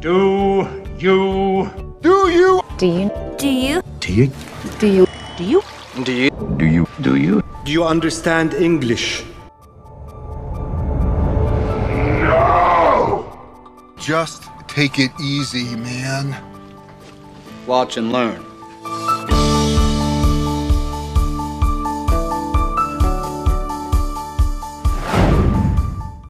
Do you? Do you? Do you? Do you? Do you? Do you? Do you? Do you? Do you? Do you? Do you understand English? No! Just take it easy, man. Watch and learn.